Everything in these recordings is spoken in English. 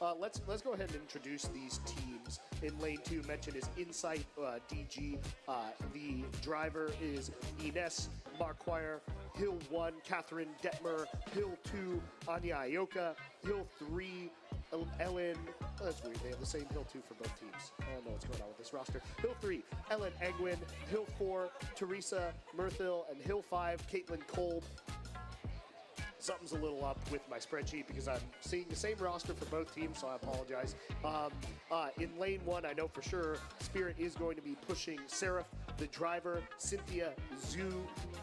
uh, let's let's go ahead and introduce these teams. In lane two, mentioned is Insite uh, DG. Uh, the driver is Ines Marquire. Hill one, Catherine Detmer. Hill two, Anya Ioka. Hill three, Ellen. oh, that's weird. They have the same Hill two for both teams. I don't know what's going on with this roster. Hill three, Ellen Egwin. Hill four, Teresa Murthil, and Hill five, Caitlin Kolb something's a little up with my spreadsheet because I'm seeing the same roster for both teams, so I apologize. Um, uh, in lane one, I know for sure Spirit is going to be pushing Seraph, the driver, Cynthia Zhu,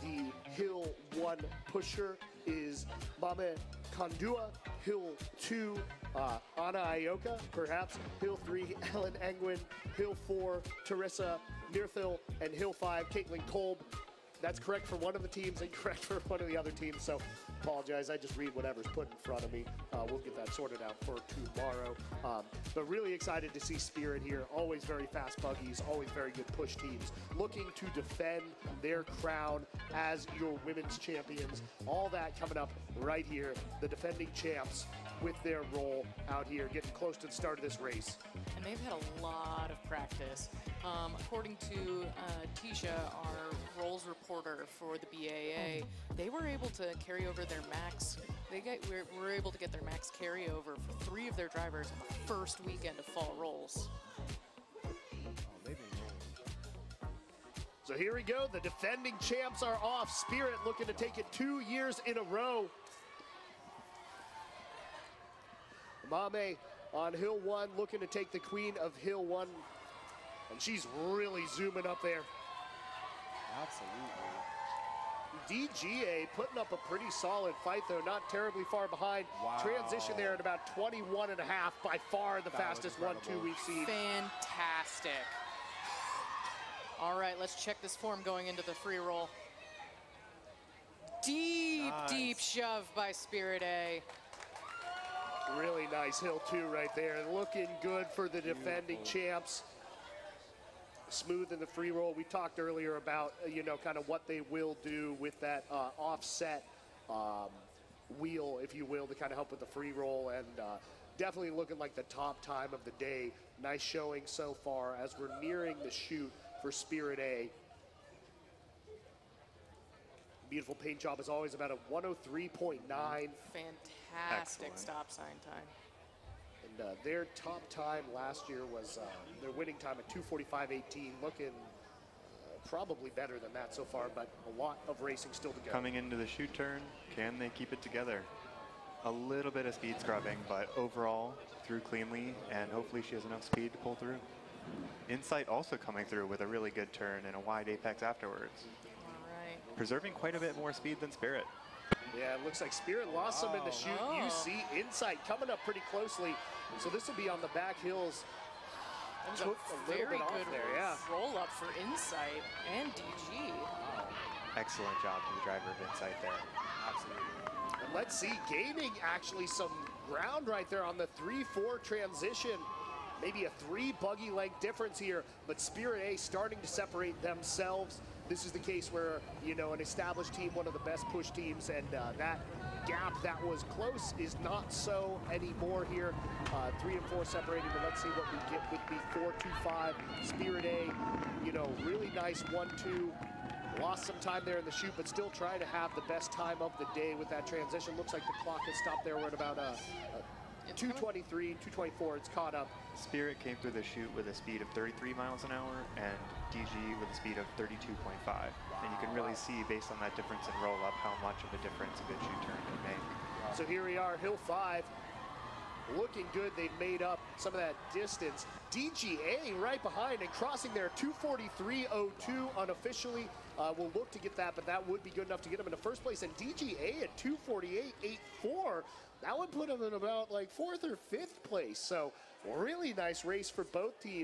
the Hill one pusher is Mame Kandua, Hill two, uh, Anna Ioka, perhaps, Hill three, Ellen Engwin, Hill four, Teresa Mirthil, and Hill five, Caitlin Kolb. That's correct for one of the teams and correct for one of the other teams. So apologize. I just read whatever's put in front of me. Uh, we'll get that sorted out for tomorrow. Um, but really excited to see Spirit here. Always very fast buggies, always very good push teams. Looking to defend their crown as your women's champions. All that coming up right here. The defending champs with their role out here, getting close to the start of this race. and they've had a lot of practice. Um, according to uh, Tisha, our rolls reporter for the BAA, they were able to carry over their max. They get, were, were able to get their max carryover for three of their drivers on the first weekend of fall rolls. Oh, so here we go. The defending champs are off. Spirit looking to take it two years in a row. Mame on Hill 1 looking to take the queen of Hill 1. And she's really zooming up there. Absolutely. DGA putting up a pretty solid fight, though, not terribly far behind. Wow. Transition there at about 21 and a half, by far the That fastest 1 2 we've seen. Fantastic. All right, let's check this form going into the free roll. Deep, deep shove by Spirit A. Really nice Hill 2 right there. Looking good for the defending Beautiful. champs. Smooth in the free roll. We talked earlier about, uh, you know, kind of what they will do with that uh, offset um, wheel, if you will, to kind of help with the free roll. And uh, definitely looking like the top time of the day. Nice showing so far as we're nearing the chute for Spirit A. Beautiful paint job as always, about a 103.9. Fantastic Excellent. stop sign time. And uh, their top time last year was uh, their winning time at 245.18, looking uh, probably better than that so far, but a lot of racing still to go. Coming into the chute turn, can they keep it together? A little bit of speed scrubbing, but overall through cleanly, and hopefully she has enough speed to pull through. Insite also coming through with a really good turn and a wide apex afterwards, All right. preserving quite a bit more speed than Spirit. Yeah, it looks like Spirit lost some in the chute. Oh. You see Insite coming up pretty closely. So this will be on the back hills. That was Took a a little very bit off good there, yeah. roll up for Insite and DG. Excellent job to the driver of Insite there. Absolutely. And let's see, gaining actually some ground right there on the 3-4 transition. Maybe a three buggy length difference here, but Spirit A starting to separate themselves. This is the case where, you know, an established team, one of the best push teams, and uh, that gap that was close is not so anymore here. Uh, three and four separating, but let's see what we get with the four, two, five. Spirit A, you know, really nice one, two. Lost some time there in the chute, but still trying to have the best time of the day with that transition. Looks like the clock has stopped there. We're at about uh, 223, 224. It's caught up. Spirit came through the chute with a speed of 33 miles an hour, and DG with a speed of 32.5. And you can really see, based on that difference in roll up, how much of a difference a good chute turn can make. So here we are, Hill 5. Looking good. They've made up some of that distance. DGA right behind and crossing there, 243.02 unofficially. Uh, we'll look to get that, but that would be good enough to get him in the first place. And DGA at 248.84, that would put him in about like fourth or fifth place. So really nice race for both teams.